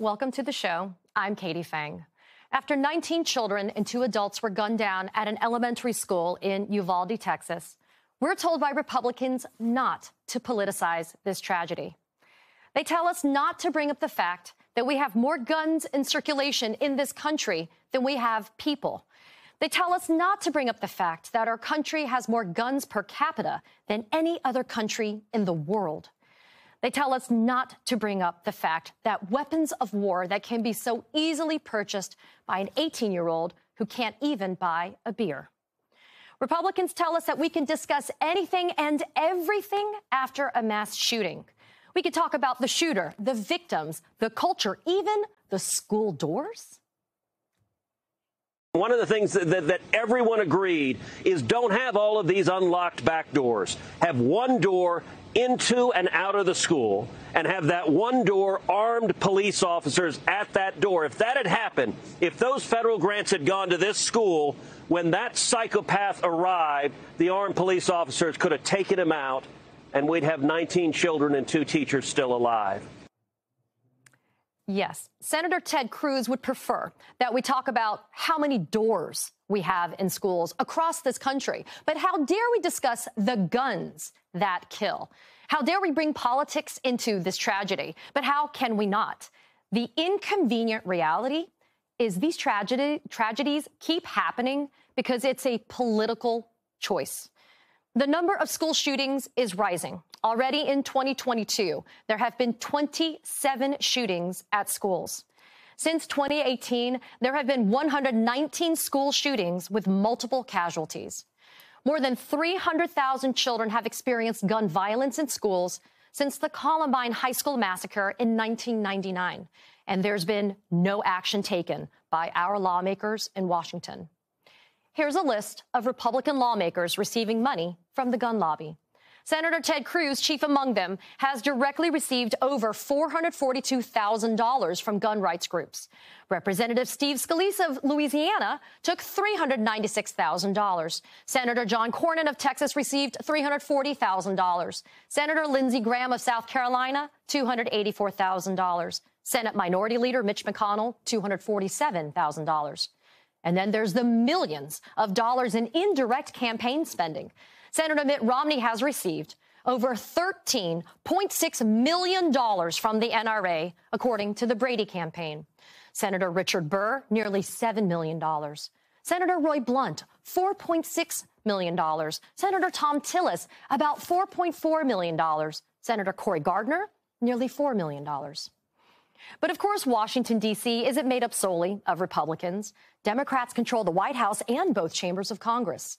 Welcome to the show. I'm Katie Phang. After 19 children and two adults were gunned down at an elementary school in Uvalde, Texas, we're told by Republicans not to politicize this tragedy. They tell us not to bring up the fact that we have more guns in circulation in this country than we have people. They tell us not to bring up the fact that our country has more guns per capita than any other country in the world. They tell us not to bring up the fact that weapons of war that can be so easily purchased by an 18 year old who can't even buy a beer. Republicans tell us that we can discuss anything and everything after a mass shooting. We could talk about the shooter, the victims, the culture, even the school doors. One of the things that, that, that, everyone agreed is don't have all of these unlocked back doors. Have one door into and out of the school and have that one door armed police officers at that door. If that had happened, if those federal grants had gone to this school, when that psychopath arrived, the armed police officers could have taken him out and we'd have 19 children and two teachers still alive. Yes. Senator Ted Cruz would prefer that we talk about how many doors we have in schools across this country. But how dare we discuss the guns that kill? How dare we bring politics into this tragedy? But how can we not? The inconvenient reality is these tragedy, tragedies keep happening because it's a political choice. The number of school shootings is rising. Already in 2022, there have been 27 shootings at schools. Since 2018, there have been 119 school shootings with multiple casualties. More than 300,000 children have experienced gun violence in schools since the Columbine High School massacre in 1999. And there's been no action taken by our lawmakers in Washington. Here's a list of Republican lawmakers receiving money from the gun lobby. Senator Ted Cruz, chief among them, has directly received over $442,000 from gun rights groups. Representative Steve Scalise of Louisiana took $396,000. Senator John Cornyn of Texas received $340,000. Senator Lindsey Graham of South Carolina, $284,000. Senate Minority Leader Mitch McConnell, $247,000. And then there's the millions of dollars in indirect campaign spending. Senator Mitt Romney has received over $13.6 million from the NRA, according to the Brady campaign. Senator Richard Burr, nearly $7 million. Senator Roy Blunt, $4.6 million. Senator Thom Tillis, about $4.4 million. Senator Cory Gardner, nearly $4 million. But of course, Washington, D.C. isn't made up solely of Republicans. Democrats control the White House and both chambers of Congress.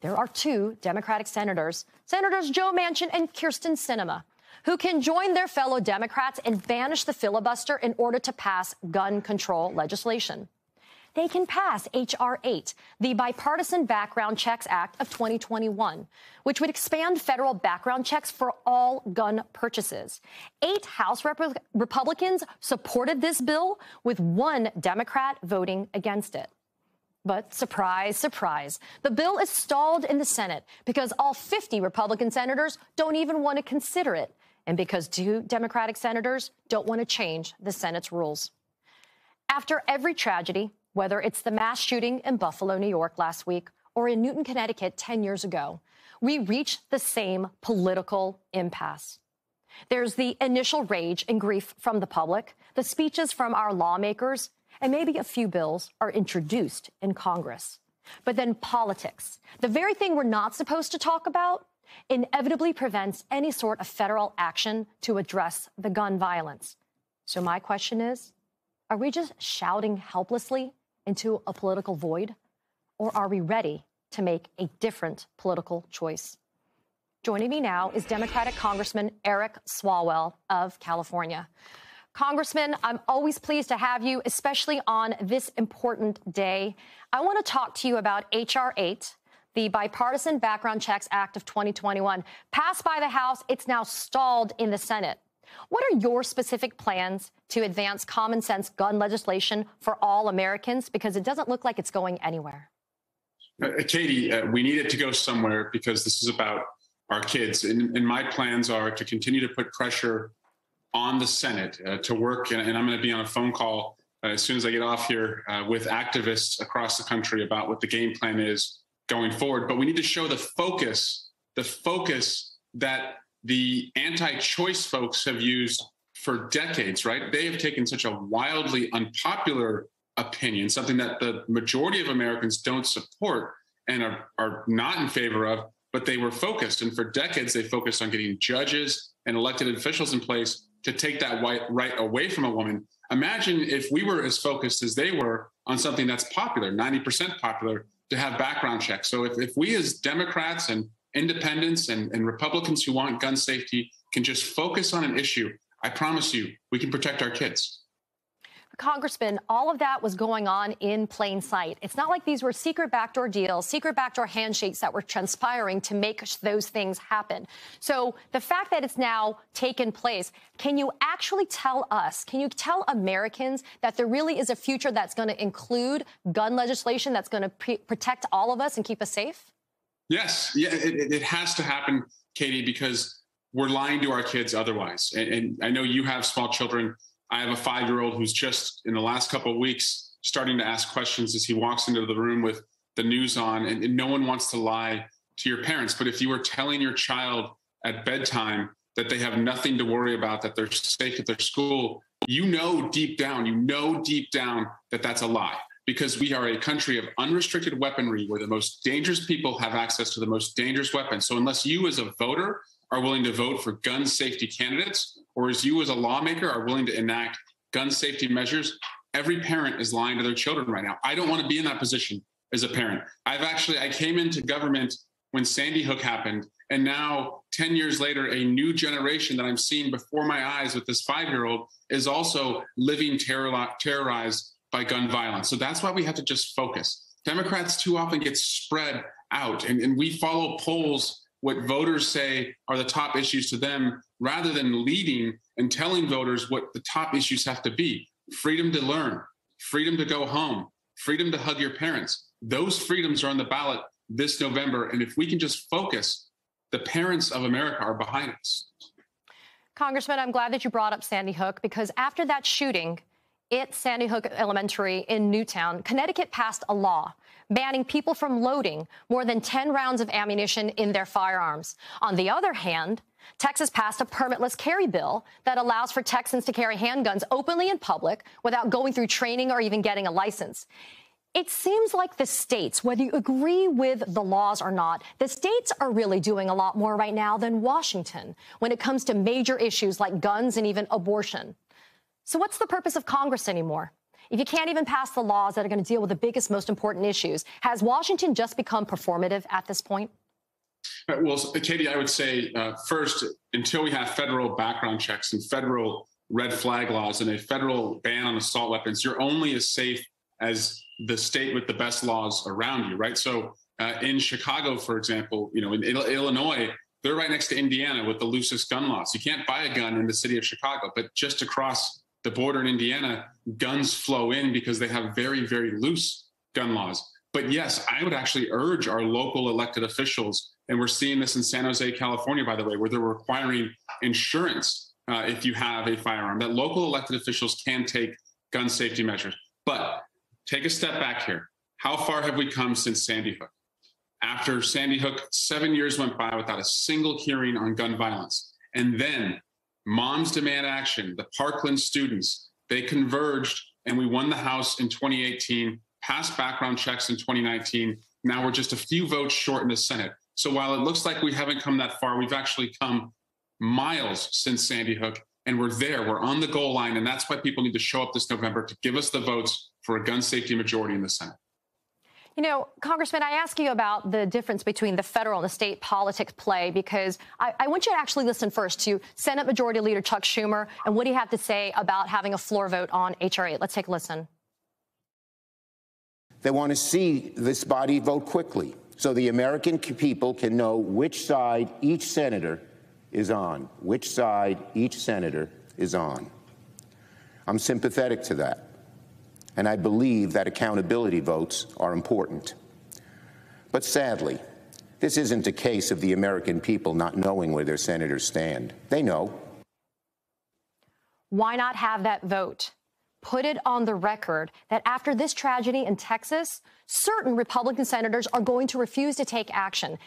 There are two Democratic senators, Senators Joe Manchin and Kyrsten Sinema, who can join their fellow Democrats and banish the filibuster in order to pass gun control legislation they can pass H.R. 8, the Bipartisan Background Checks Act of 2021, which would expand federal background checks for all gun purchases. Eight House Rep- Republicans supported this bill, with one Democrat voting against it. But surprise, surprise, the bill is stalled in the Senate because all 50 Republican senators don't even want to consider it, and because two Democratic senators don't want to change the Senate's rules. After every tragedy, whether it's the mass shooting in Buffalo, New York last week or in Newtown, Connecticut 10 years ago, we reach the same political impasse. There's the initial rage and grief from the public, the speeches from our lawmakers, and maybe a few bills are introduced in Congress. But then politics, the very thing we're not supposed to talk about, inevitably prevents any sort of federal action to address the gun violence. So my question is, are we just shouting helplessly into a political void? Or are we ready to make a different political choice? Joining me now is Democratic Congressman Eric Swalwell of California. Congressman, I'm always pleased to have you, especially on this important day. I want to talk to you about H.R. 8, the Bipartisan Background Checks Act of 2021. Passed by the House, it's now stalled in the Senate. What are your specific plans to advance common sense gun legislation for all Americans? Because it doesn't look like it's going anywhere. Uh, Katie, uh, we need it to go somewhere because this is about our kids. And, and my plans are to continue to put pressure on the Senate uh, to work, and, and I'm going to be on a phone call uh, as soon as I get off here uh, with activists across the country about what the game plan is going forward. But we need to show the focus, the focus that the anti-choice folks have used for decades, right? They have taken such a wildly unpopular opinion, something that the majority of Americans don't support and are, are not in favor of, but they were focused. And for decades, they focused on getting judges and elected officials in place to take that white right away from a woman. Imagine if we were as focused as they were on something that's popular, 90% popular, to have background checks. So if, if we as Democrats and independents and, and Republicans who want gun safety can just focus on an issue, I promise you, we can protect our kids. Congressman, all of that was going on in plain sight. It's not like these were secret backdoor deals, secret backdoor handshakes that were transpiring to make those things happen. So the fact that it's now taken place, can you actually tell us, can you tell Americans that there really is a future that's going to include gun legislation that's going to pre- protect all of us and keep us safe? Yes. Yeah, it, it has to happen, Katie, because we're lying to our kids otherwise. And, and I know you have small children. I have a five year old who's just in the last couple of weeks starting to ask questions as he walks into the room with the news on, and, and no one wants to lie to your parents. But if you are telling your child at bedtime that they have nothing to worry about, that they're safe at their school, you know deep down, you know deep down that that's a lie because we are a country of unrestricted weaponry where the most dangerous people have access to the most dangerous weapons. So unless you as a voter are willing to vote for gun safety candidates, or as you as a lawmaker are willing to enact gun safety measures, every parent is lying to their children right now. I don't want to be in that position as a parent. I've actually I came into government when Sandy Hook happened, and now 10 years later, a new generation that I'm seeing before my eyes with this five-year-old is also living terror- terrorized by gun violence. So that's why we have to just focus. Democrats too often get spread out, and, and we follow polls what voters say are the top issues to them rather than leading and telling voters what the top issues have to be freedom to learn, freedom to go home, freedom to hug your parents. Those freedoms are on the ballot this November. And if we can just focus, the parents of America are behind us. Congressman, I'm glad that you brought up Sandy Hook because after that shooting, at Sandy Hook Elementary in Newtown, Connecticut passed a law banning people from loading more than 10 rounds of ammunition in their firearms. On the other hand, Texas passed a permitless carry bill that allows for Texans to carry handguns openly in public without going through training or even getting a license. It seems like the states, whether you agree with the laws or not, the states are really doing a lot more right now than Washington when it comes to major issues like guns and even abortion. So what's the purpose of Congress anymore? If you can't even pass the laws that are going to deal with the biggest, most important issues, has Washington just become performative at this point? Uh, well, Katie, I would say uh, first, until we have federal background checks and federal red flag laws and a federal ban on assault weapons, you're only as safe as the state with the best laws around you, right? So uh, in Chicago, for example, you know, in Illinois, they're right next to Indiana with the loosest gun laws. You can't buy a gun in the city of Chicago, but just across the border in Indiana, guns flow in because they have very, very loose gun laws. But yes, I would actually urge our local elected officials, and we're seeing this in San Jose, California, by the way, where they're requiring insurance uh, if you have a firearm, that local elected officials can take gun safety measures. But take a step back here. How far have we come since Sandy Hook? After Sandy Hook, seven years went by without a single hearing on gun violence. And then Moms Demand Action, the Parkland students, they converged and we won the House in 2018, passed background checks in 2019. Now we're just a few votes short in the Senate. So while it looks like we haven't come that far, we've actually come miles since Sandy Hook, and we're there. We're on the goal line. And that's why people need to show up this November to give us the votes for a gun safety majority in the Senate. You know, Congressman, I ask you about the difference between the federal and the state politics play because I, I, want you to actually listen first to Senate Majority Leader Chuck Schumer and what he had to say about having a floor vote on H.R. 8. Let's take a listen. They want to see this body vote quickly so the American people can know which side each senator is on, which side each senator is on. I'm sympathetic to that and I believe that accountability votes are important. But sadly, this isn't a case of the American people not knowing where their senators stand. They know. why not have that vote? Put it on the record that after this tragedy in Texas, certain Republican senators are going to refuse to take action.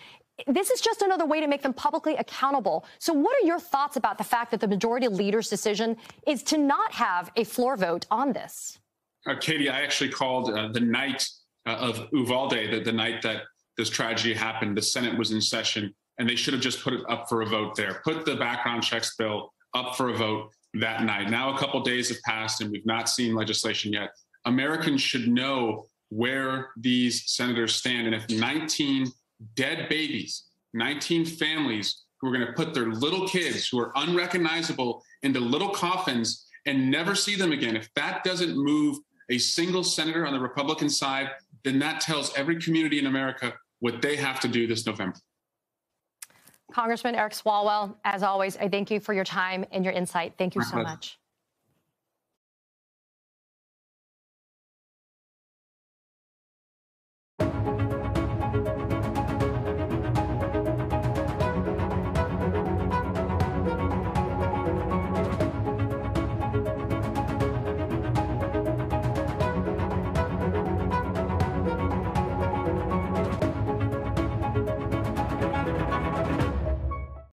This is just another way to make them publicly accountable. So, what are your thoughts about the fact that the majority leader's decision is to not have a floor vote on this? Uh, Katie, I actually called uh, the night uh, of Uvalde, the, the night that this tragedy happened. The Senate was in session, and they should have just put it up for a vote there. Put the background checks bill up for a vote that night. Now, a couple days have passed, and we've not seen legislation yet. Americans should know where these senators stand. And if 19 dead babies, 19 families who are going to put their little kids who are unrecognizable into little coffins and never see them again, if that doesn't move a single senator on the Republican side, then that tells every community in America what they have to do this November. Congressman Eric Swalwell, as always, I thank you for your time and your insight. Thank you so much.